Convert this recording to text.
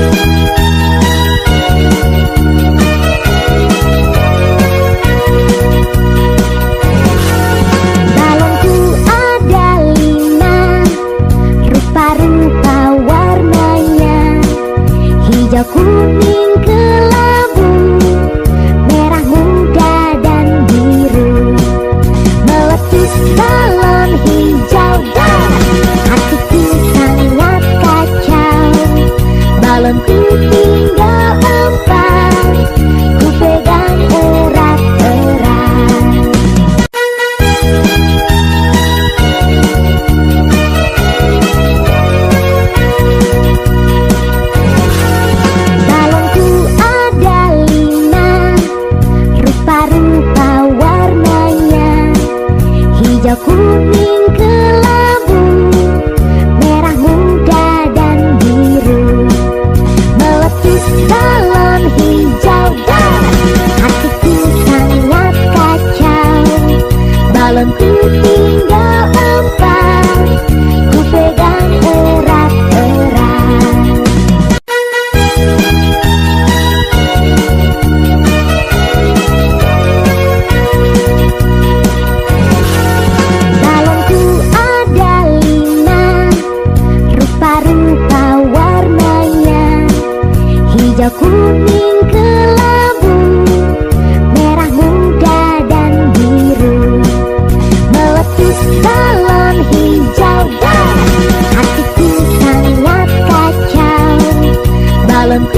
Música malamku tinggal empat tranquilo.